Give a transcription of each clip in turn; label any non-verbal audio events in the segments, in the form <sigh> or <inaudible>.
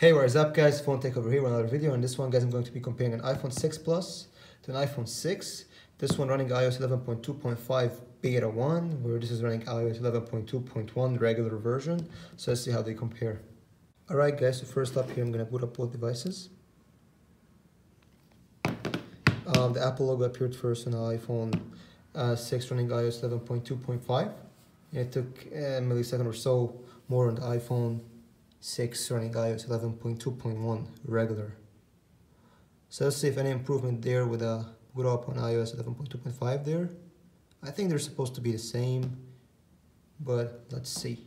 Hey, what is up guys? Phone Tech over here with another video. In this one guys, I'm going to be comparing an iPhone 6 Plus to an iPhone 6. This one running iOS 11.2.5 Beta 1, where this is running iOS 11.2.1 regular version. So let's see how they compare. Alright guys, so first up here I'm going to boot up both devices. Um, the Apple logo appeared first on the iPhone uh, 6 running iOS 11.2.5. It took a millisecond or so more on the iPhone 6 running iOS 11.2.1 regular. So let's see if any improvement there with a boot up on iOS 11.2.5 there. I think they're supposed to be the same, but let's see.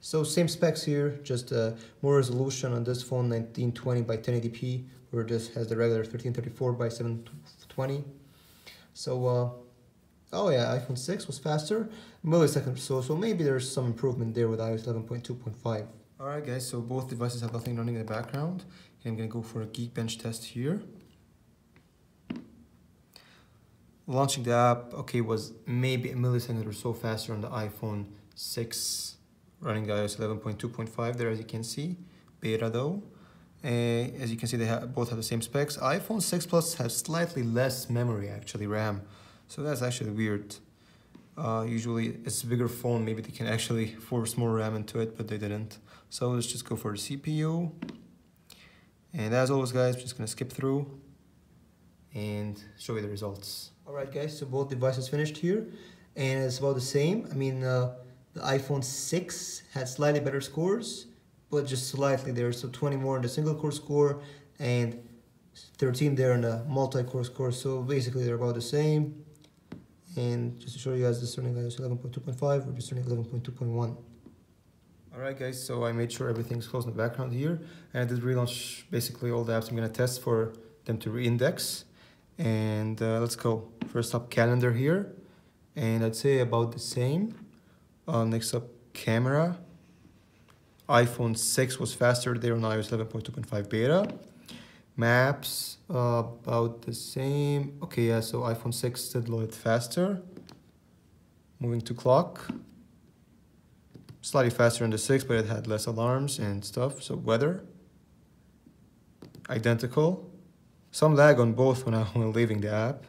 So same specs here, just uh, more resolution on this phone 1920 by 1080p, where this has the regular 1334 by 720. So, uh, oh yeah, iPhone 6 was faster, millisecond or so, so maybe there's some improvement there with iOS 11.2.5. Alright guys, so both devices have nothing running in the background. I'm gonna go for a Geekbench test here. Launching the app, okay, was maybe a millisecond or so faster on the iPhone 6 running iOS 11.2.5 there as you can see. Beta though. Uh, as you can see, they both have the same specs. iPhone 6 Plus has slightly less memory actually, RAM. So that's actually weird. Uh, usually it's a bigger phone, maybe they can actually force more RAM into it, but they didn't. So let's just go for the CPU. And as always guys, I'm just gonna skip through and show you the results. Alright guys, so both devices finished here and it's about the same. I mean, uh, the iPhone 6 had slightly better scores, but just slightly there. So 20 more in the single core score and 13 there in the multi-core score. So basically they're about the same. And just to show you guys, this running iOS 11.2.5 or just running 11.2.1. Alright guys, so I made sure everything's closed in the background here. And I did relaunch basically all the apps I'm going to test for them to reindex. And uh, let's go. First up, calendar here. And I'd say about the same. Uh, next up, camera. iPhone 6 was faster there on iOS 11.2.5 beta. Maps, uh, about the same. Okay, yeah, so iPhone 6 did load faster. Moving to clock. Slightly faster on the 6, but it had less alarms and stuff. So weather. Identical. Some lag on both when I'm <laughs> leaving the app.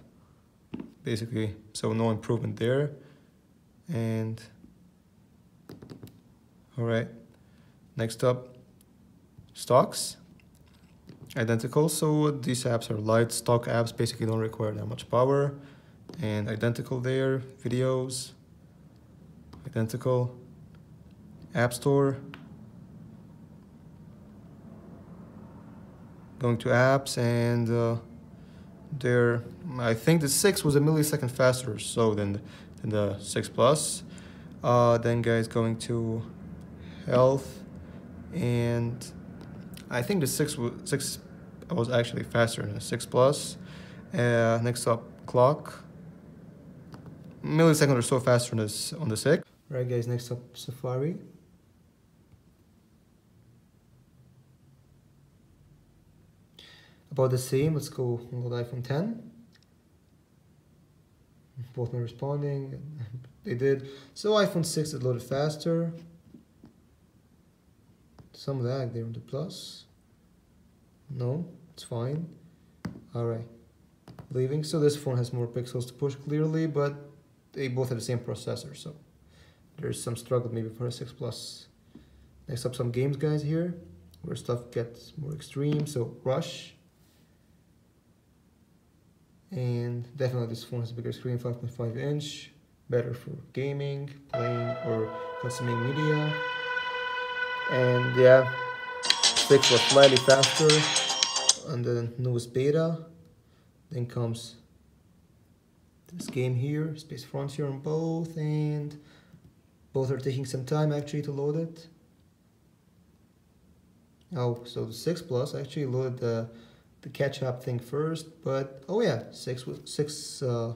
Basically, so no improvement there. And, all right. Next up, stocks identical. So these apps are light stock apps, basically don't require that much power. And identical there, videos, identical. App Store. Going to apps and uh, there, I think the 6 was a millisecond faster so than, than the 6 Plus. Uh, then guys going to health and I think the 6 was, 6 was actually faster than the 6 Plus. Uh, next up, clock. Millisecond or so faster on, this, on the 6. Right guys, next up, Safari. About the same, let's go on the iPhone 10. Both not responding, <laughs> they did. So iPhone 6 is loaded faster some lag there on the plus. No it's fine. All right. Leaving so this phone has more pixels to push clearly but they both have the same processor so there's some struggle maybe for a 6 plus. Next up some games guys here where stuff gets more extreme so rush. And definitely this phone has a bigger screen 5.5 inch better for gaming playing or consuming media yeah, 6 was slightly faster on the newest beta. Then comes this game here, Space Frontier on both, and both are taking some time actually to load it. Oh, so the 6 Plus actually loaded the, the catch-up thing first, but oh yeah, 6, was, 6 uh,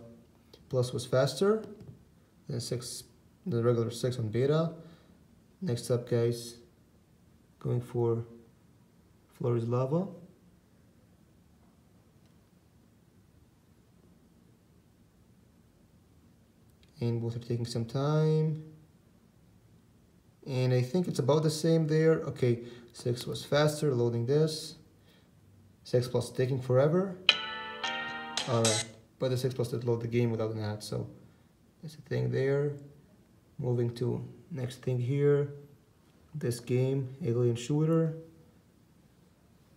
Plus was faster than 6, the regular 6 on beta. Next up guys, going for floor is lava and both are taking some time and I think it's about the same there okay 6 was faster, loading this. 6 Plus taking forever. Alright, but the 6 Plus did load the game without an ad, so that's a thing there. Moving to next thing here. This game, Alien Shooter.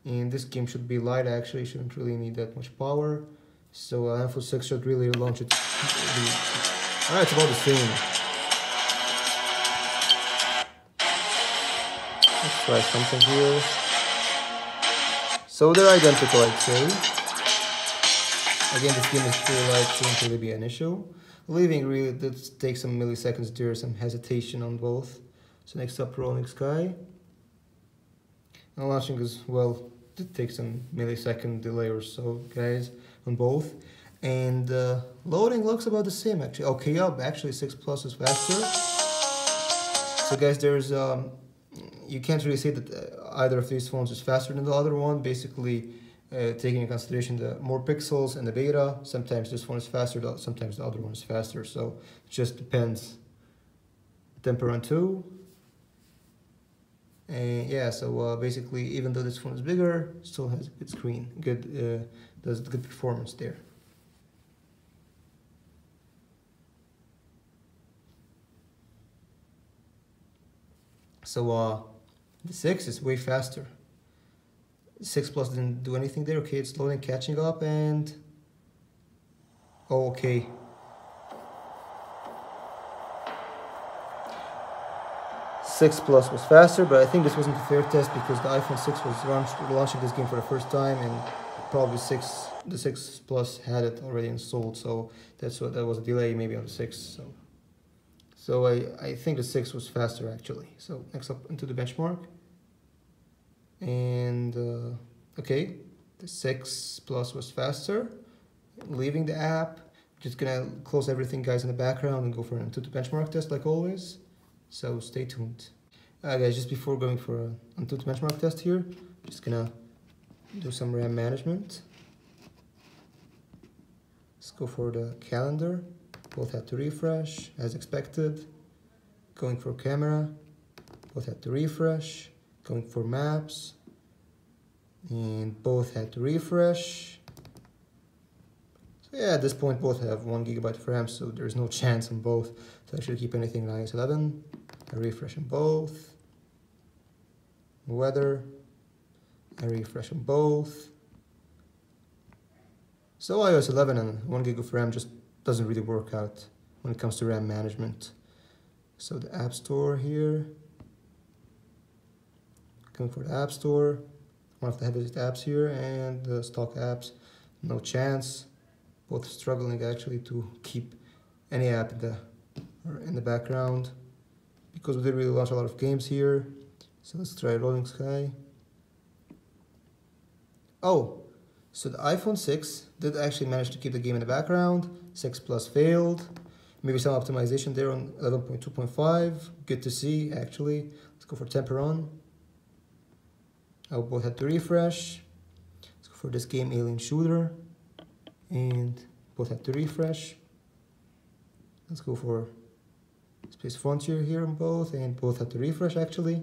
And this game should be light actually, shouldn't really need that much power. So uh, iPhone 6 should really launch it. Alright, it's about the same. Let's try something here. So they're identical, I'd say. Again, this game is pretty light, shouldn't really be an issue. Leaving really did take some milliseconds there, some hesitation on both. So next up, Rolling Sky. And launching as well did take some millisecond delay or so, guys, on both. And uh, loading looks about the same actually. Okay, up actually 6 Plus is faster. So guys, there's um, you can't really say that uh, either of these phones is faster than the other one. Basically, uh, taking into consideration the more pixels and the beta, sometimes this one is faster, sometimes the other one is faster. So it just depends. Temple Run 2. And yeah, so uh, basically, even though this phone is bigger, still has a good screen, good uh, does good performance there. So uh, the 6 is way faster. 6 Plus didn't do anything there. Okay, it's loading, catching up, and... Oh, okay. Six Plus was faster, but I think this wasn't a fair test because the iPhone 6 was launched, launching this game for the first time, and probably six the 6 Plus had it already installed, so that's what that was a delay maybe on the 6. So. So I, I think the 6 was faster actually. So next up into the benchmark. And uh, okay, the 6 Plus was faster. Leaving the app. Just gonna close everything guys in the background and go for an Antutu benchmark test like always. So stay tuned. Uh, guys, just before going for an Antutu benchmark test here, just gonna do some RAM management. Let's go for the calendar. Both had to refresh as expected. Going for camera. Both had to refresh. Going for maps. And both had to refresh. So yeah at this point both have one gigabyte of RAM so there's no <laughs> chance on both to actually keep anything on iOS 11 I refresh on both weather I refresh on both so iOS 11 and 1 gig of RAM just doesn't really work out when it comes to RAM management. So the App Store here, going for the App Store, one of the heaviest apps here, and the stock apps, no chance. Both struggling actually to keep any app in the in the background because we did really launch a lot of games here. So let's try Rolling Sky. Oh, so the iPhone 6 did actually manage to keep the game in the background. 6 Plus failed. Maybe some optimization there on 11.2.5. Good to see, actually. Let's go for Temple Run. I'll oh, both had to refresh. Let's go for this game, Alien Shooter. And both had to refresh. Let's go for Space Frontier here on both, and both had to refresh, actually.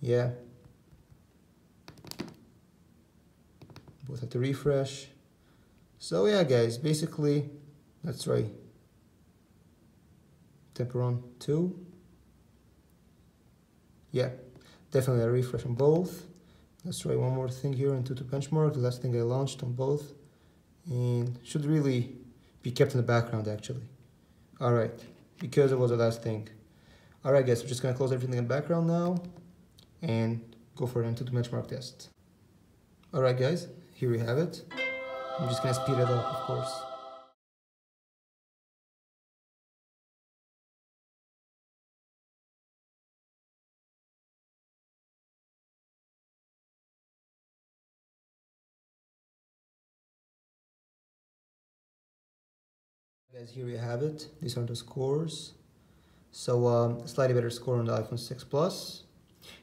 Yeah, both have to refresh. So yeah guys basically let's try Temple Run 2 yeah definitely a refresh on both. Let's try one more thing here into the benchmark the last thing I launched on both. And should really be kept in the background actually. Alright because it was the last thing alright guys we're just gonna close everything in the background now and go for an Antutu benchmark test alright guys here we have it. I'm just gonna speed it up, of course. Guys, here we have it. These are the scores. So, um, slightly better score on the iPhone 6 Plus.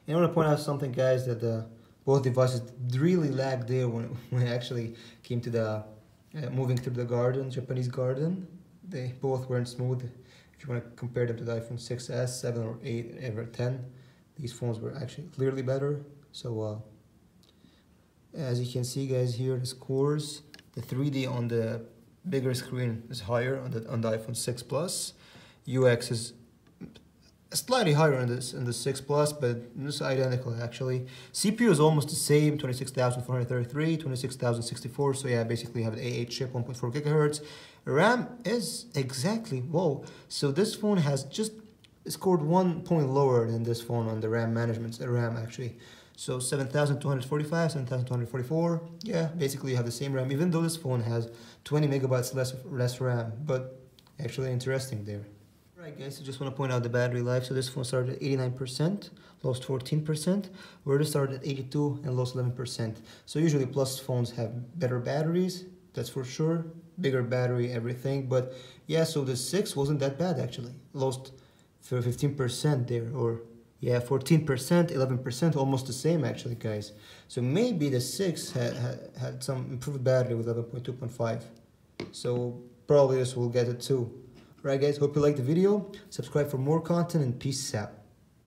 And I want to point out something, guys, that the both devices really lagged there when, <laughs> when I actually came to the uh, moving through the garden, Japanese garden. They both weren't smooth. If you want to compare them to the iPhone 6s, 7 or 8, ever 10, these phones were actually clearly better. So uh, as you can see guys here, the scores, the 3D on the bigger screen is higher on the, on the iPhone 6 Plus. UX is slightly higher in this in the 6 Plus, but it's identical actually. CPU is almost the same, 26,433, 26,064. So yeah, basically you have an A8 chip, 1.4 gigahertz. RAM is exactly, whoa. So this phone has just scored one point lower than this phone on the RAM management, the RAM actually. So 7,245, 7,244. Yeah, basically you have the same RAM, even though this phone has 20 megabytes less, less RAM, but actually interesting there. Right guys, I just want to point out the battery life. So this phone started at 89%, lost 14%, where this started at 82 and lost 11%. So usually plus phones have better batteries, that's for sure. Bigger battery, everything. But yeah, so the 6 wasn't that bad actually. Lost for 15% there, or yeah, 14%, 11%, almost the same actually, guys. So maybe the 6 had, had, had some improved battery with 11.2.5. So probably this will get it too. Right guys, hope you liked the video. Subscribe for more content and peace out.